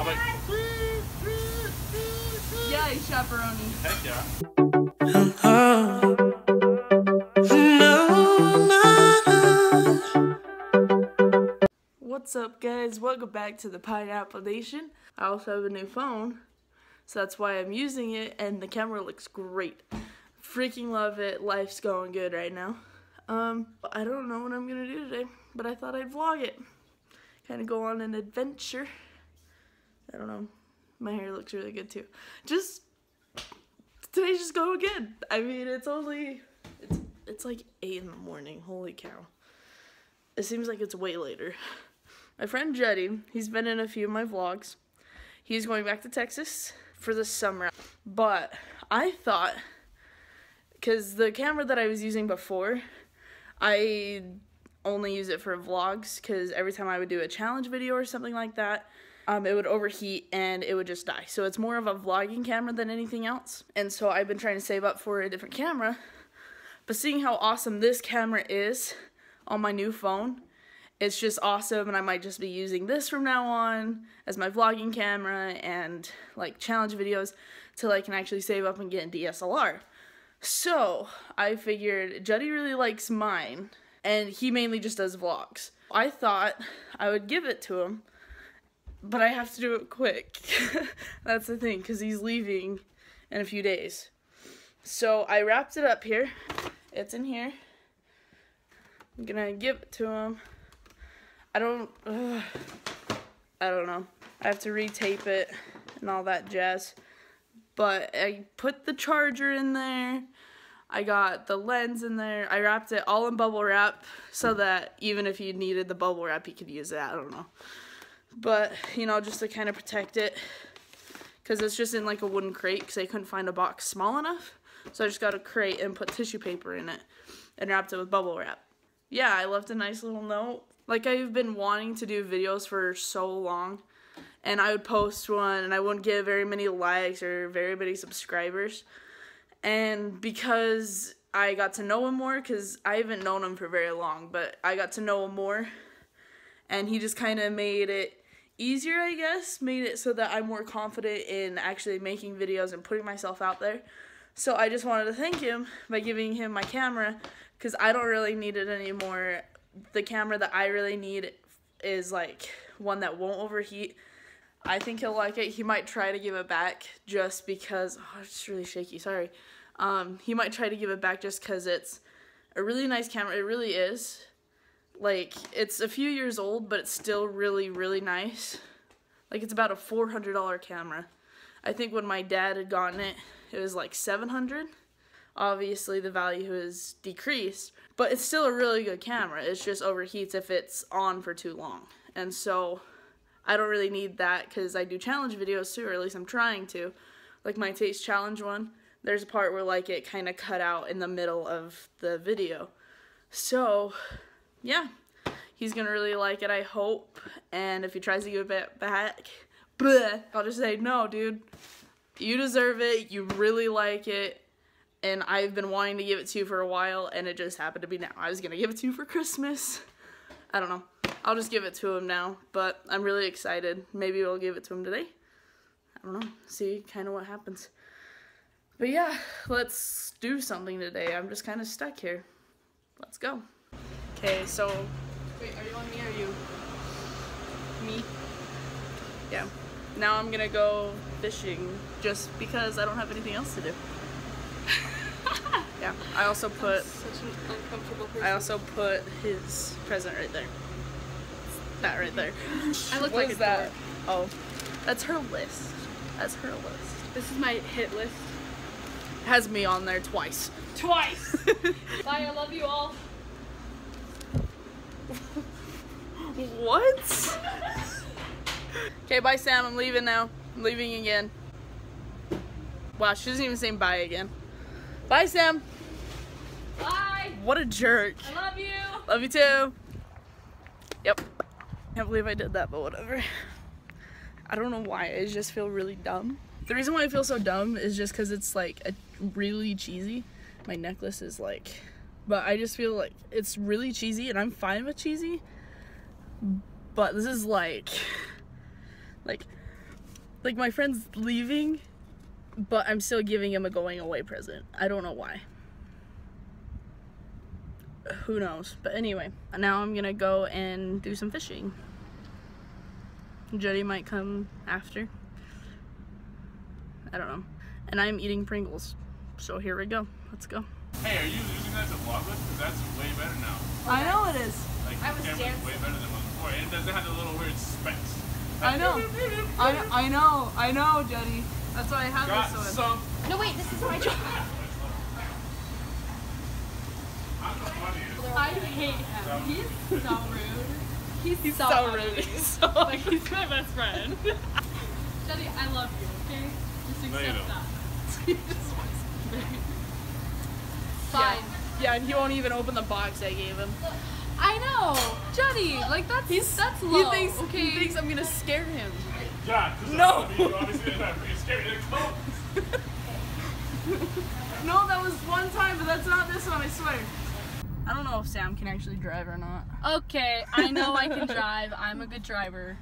I'm like, Yay, chaperone. heck yeah. What's up, guys? Welcome back to the Pineapple Nation. I also have a new phone, so that's why I'm using it, and the camera looks great. Freaking love it. Life's going good right now. Um, I don't know what I'm gonna do today, but I thought I'd vlog it. Kind of go on an adventure. I don't know. My hair looks really good too. Just today's just going good. I mean, it's only it's it's like eight in the morning. Holy cow! It seems like it's way later. My friend Juddy, he's been in a few of my vlogs. He's going back to Texas for the summer. But I thought, because the camera that I was using before, I only use it for vlogs because every time I would do a challenge video or something like that, um, it would overheat and it would just die. So it's more of a vlogging camera than anything else. And so I've been trying to save up for a different camera. But seeing how awesome this camera is on my new phone, it's just awesome and I might just be using this from now on as my vlogging camera and like challenge videos till I can actually save up and get a DSLR. So I figured Juddy really likes mine and he mainly just does vlogs. I thought I would give it to him, but I have to do it quick. That's the thing because he's leaving in a few days. So I wrapped it up here. It's in here. I'm gonna give it to him. I don't, ugh, I don't know. I have to retape it and all that jazz. But I put the charger in there. I got the lens in there. I wrapped it all in bubble wrap so that even if you needed the bubble wrap, you could use it. I don't know. But, you know, just to kind of protect it. Because it's just in like a wooden crate because I couldn't find a box small enough. So I just got a crate and put tissue paper in it and wrapped it with bubble wrap. Yeah, I left a nice little note. Like I've been wanting to do videos for so long and I would post one and I wouldn't get very many likes or very many subscribers. And because I got to know him more, because I haven't known him for very long, but I got to know him more, and he just kind of made it easier, I guess, made it so that I'm more confident in actually making videos and putting myself out there. So I just wanted to thank him by giving him my camera, because I don't really need it anymore. The camera that I really need is like one that won't overheat. I think he'll like it. He might try to give it back just because, oh, it's really shaky, sorry. Um, he might try to give it back just because it's a really nice camera. It really is. Like, it's a few years old, but it's still really, really nice. Like, it's about a $400 camera. I think when my dad had gotten it, it was like 700 Obviously, the value has decreased, but it's still a really good camera. It just overheats if it's on for too long. And so, I don't really need that because I do challenge videos too, or at least I'm trying to. Like my taste challenge one, there's a part where like it kind of cut out in the middle of the video. So, yeah, he's gonna really like it, I hope. And if he tries to give it back, bleh, I'll just say, no, dude, you deserve it, you really like it. And I've been wanting to give it to you for a while, and it just happened to be now. I was gonna give it to you for Christmas. I don't know. I'll just give it to him now, but I'm really excited. Maybe we'll give it to him today. I don't know. See kind of what happens. But yeah, let's do something today. I'm just kind of stuck here. Let's go. Okay, so wait, are you on me or are you me? Yeah. Now I'm gonna go fishing just because I don't have anything else to do. yeah. I also put Such an uncomfortable person. I also put his present right there. That right there. I look What like is a that? dork. Oh, that's her list. That's her list. This is my hit list. Has me on there twice. Twice. Bye. I love you all. What? okay, bye Sam. I'm leaving now. I'm leaving again. Wow, she doesn't even say bye again. Bye Sam. Bye. What a jerk. I love you. Love you too. Yep. Can't believe I did that, but whatever. I don't know why. I just feel really dumb. The reason why I feel so dumb is just because it's like a really cheesy. My necklace is like, but I just feel like it's really cheesy, and I'm fine with cheesy. But this is like, like, like my friend's leaving, but I'm still giving him a going away present. I don't know why. Who knows? But anyway, now I'm gonna go and do some fishing. Juddy might come after. I don't know. And I'm eating Pringles. So here we go. Let's go. Hey, are you using that to vlog with? Because that's way better now. I know it is. Like, I was dancing. way better than it was before. And it doesn't have the little weird specks. I know. I, I know. I know, Juddy. That's why I have Got this one. some. No, wait, this is my job. I'm the funniest. I hate him. He's so rude. He's, He's so, so rude. He's so like, he's my best friend. Jenny, I love you, okay? Just No, you accept don't. that. Fine. Yeah, and he won't even open the box I gave him. I know. Jenny, like, that's, he's, that's low, He thinks, okay? he thinks I'm gonna scare him. Yeah, No. obviously- Obviously, not pretty scary. Like. No, that was one time, but that's not this one, I swear. I don't know if Sam can actually drive or not. Okay, I know I can drive. I'm a good driver.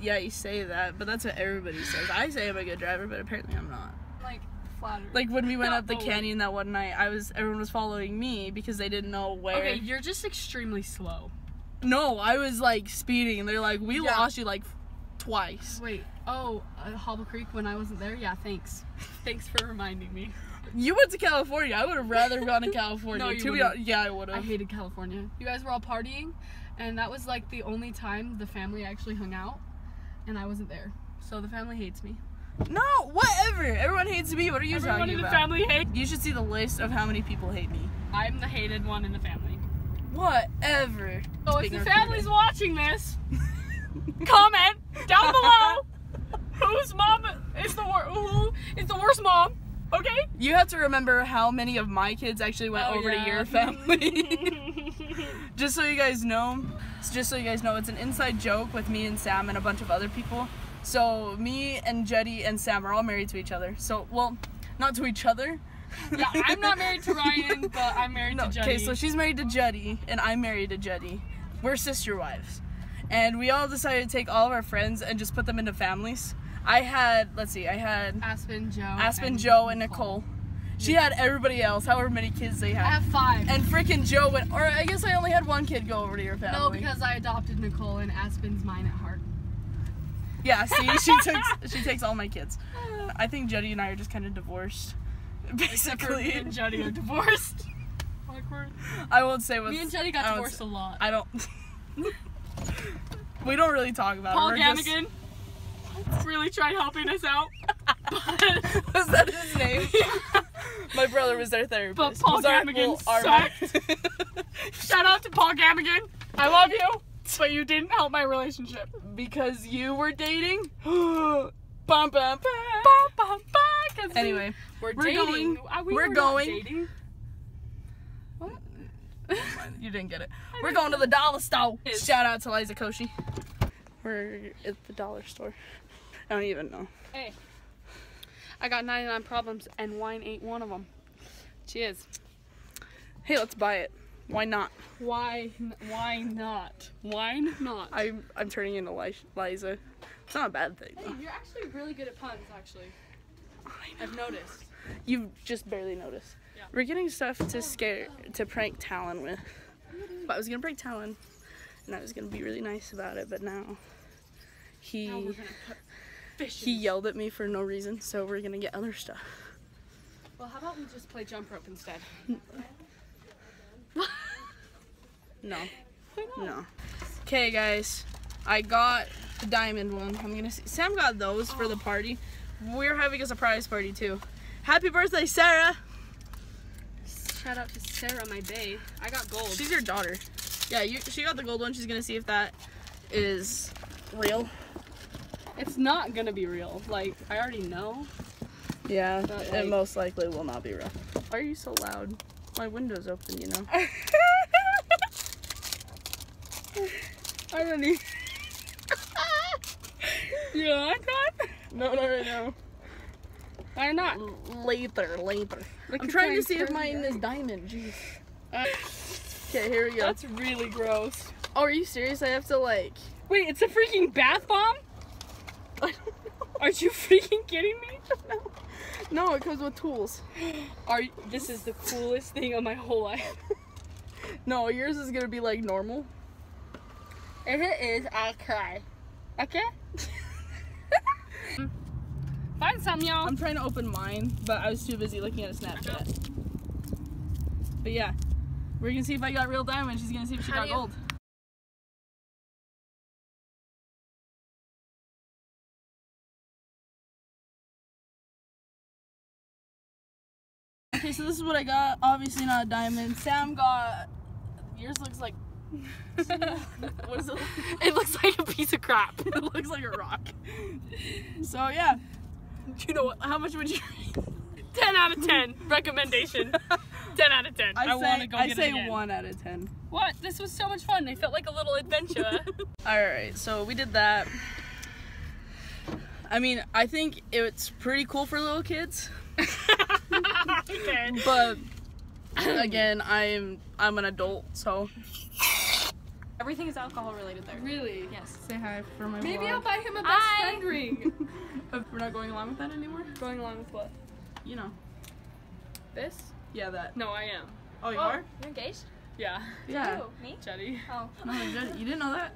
Yeah, you say that, but that's what everybody says. I say I'm a good driver, but apparently I'm not. Like, flattered. Like when we went up the canyon that one night, I was everyone was following me because they didn't know where. Okay, you're just extremely slow. No, I was like speeding, and they're like, "We Yeah. lost you like twice." Wait, oh, uh, Hobble Creek when I wasn't there? Yeah, thanks. thanks for reminding me. You went to California. I would have rather gone to California. No, you to be honest, yeah, I would have. I hated California. You guys were all partying, and that was like the only time the family actually hung out, and I wasn't there. So the family hates me. No, whatever. Everyone hates me. What are you Everyone talking in the about? family hates. You should see the list of how many people hate me. I'm the hated one in the family. Whatever. Oh, if the family's watching this, comment down below whose mom is the wor- who is the worst mom. Okay. You have to remember how many of my kids actually went Oh, over to your family. just so you guys know, just so you guys know, it's an inside joke with me and Sam and a bunch of other people. So me and Juddy and Sam are all married to each other. So well, not to each other. yeah, I'm not married to Ryan, but I'm married No, to Jenny. okay, so she's married to Juddy and I'm married to Juddy. We're sister wives. And we all decided to take all of our friends and just put them into families. I had, let's see, I had Aspen, Joe, Aspen, and Joe, and Nicole. She had everybody else, however many kids they had. I have five. And freaking Joe went, or I guess I only had one kid go over to your family. no, because I adopted Nicole, and Aspen's mine at heart. Yeah, see, she takes she takes all my kids. I think Juddy and I are just kind of divorced, basically. and Jenny are divorced. Awkward. I won't say what. Me and Jenny got divorced say- a lot. I don't. we don't really talk about Paul it. We're just- really tried helping us out. But, Was that his name? My brother was their therapist. But Paul Was our- our- shout out to Paul Gamigan. I love you, but you didn't help my relationship. because you were dating. bum bum bum. Ba, ba, ba, 'cause we- Anyway, we're, we're dating. going- Uh, we we're were going- dating. What? you didn't get it. We're going to the dollar store. Is- Shout out to Liza Koshy. We're at the dollar store. I don't even know. Hey, I got 99 problems, and wine ain't one of them. Cheers. Hey, let's buy it. Why not? Why? Why not? Why not? I'm I'm turning into Li- Liza. It's not a bad thing. Hey, you're actually really good at puns. Actually, I've noticed. You just barely noticed. Yeah. We're getting stuff to scare to prank Talon with. But I was gonna prank Talon, and I was gonna be really nice about it. But now he Now we're gonna put fish. he yelled at me for no reason. So we're gonna get other stuff. Well, how about we just play jump rope instead? No, no. Okay, guys, I got the diamond one. I'm gonna see. Sam got those for the party. We're having a surprise party too. Happy birthday, Sarah! Shout out to Sarah, my bae. I got gold. She's your daughter. Yeah, you. She got the gold one. She's gonna see if that is real. It's not gonna be real. Like I already know. Yeah, But, it most likely will not be real. Why are you so loud? My window's open, you know. I don't need. You like that? No, not right now. Why not? Later, later. Look I'm trying to see if mine is diamond. Jeez. Uh, Okay, here we go. That's really gross. Oh, are you serious? I have to like. Wait, it's a freaking bath bomb? I don't know. Are you freaking kidding me? No, it comes with tools. Are you, this is the coolest thing of my whole life. No, yours is gonna be like normal. If it is, I'll cry. Okay? Find some, y'all. I'm trying to open mine, but I was too busy looking at a Snapchat. But yeah, we're gonna see if I got real diamonds. She's gonna see if she How got gold. Okay, so this is what I got. Obviously not a diamond. Sam got. Yours looks like. What is it? It looks like a piece of crap. it looks like a rock. So yeah, You know what? how much would you? 10 out of 10. Recommendation. 10 out of 10. I, I, say, want to go I get say it again. one out of ten. What? This was so much fun. I felt like a little adventure. All right, so we did that. I mean, I think it's pretty cool for little kids, okay. but again, I'm I'm an adult, so Everything is alcohol related there. really, Yes. say hi for my Maybe vlog. I'll buy him a best Hi. friend ring. We're not going along with that anymore. Going along with what? You know, This? yeah, that. No, I am. Oh, you oh, are? You're engaged? Yeah. Yeah. Who? Me? Juddy. Oh. No, you didn't, you didn't know that?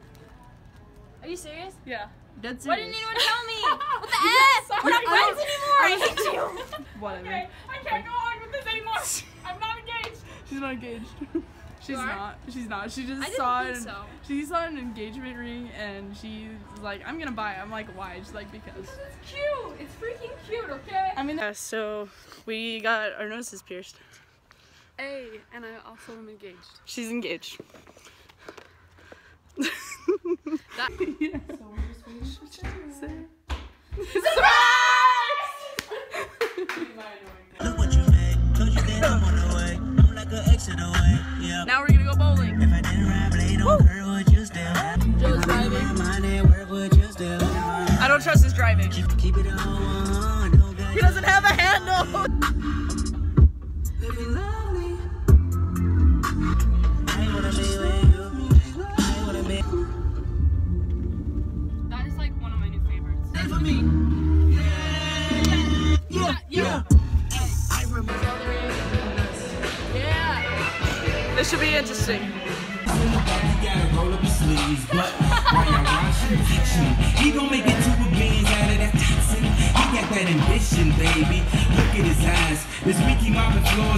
Are you serious? Yeah. Dead serious. Why didn't anyone tell me? what the F? We're not I friends anymore. I hate you. Whatever. Okay, I can't go on with this anymore. I'm not engaged. She's not engaged. She's not. She's not. She just saw an, so. She saw an engagement ring and she's like, I'm gonna buy it. I'm like, why? She's like, because. It's cute. It's freaking cute, okay? I mean, yeah, so we got our noses pierced. Hey, and I also am engaged. She's engaged. That- Look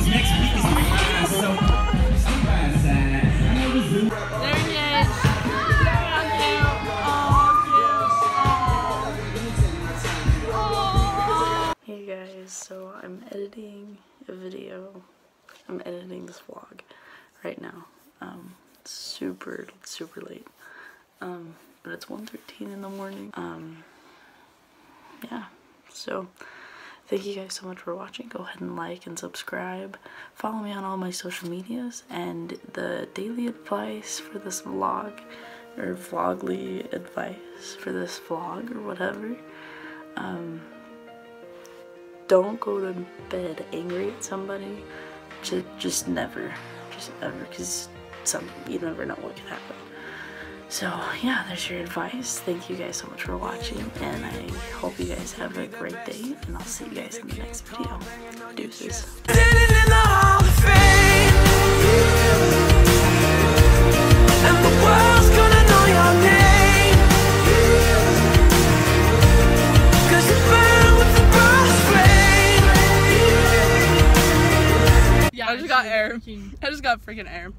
mopping next week is my eyes. So, stay by his side. I know the zoo. There he is. Hey guys, so I'm editing a video. I'm editing this vlog right now. Um, it's super, super late. Um, but it's 1.13 in the morning. Um, yeah, so thank you guys so much for watching. Go ahead and like and subscribe. Follow me on all my social medias and the daily advice for this vlog or vlogly advice for this vlog or whatever. Um, don't go to bed angry at somebody. Just, just never, just ever because some you never know what can happen. So yeah, there's your advice. Thank you guys so much for watching, and I hope you guys have a great day. And I'll see you guys in the next video. Deuces. I just got air. I just got freaking air.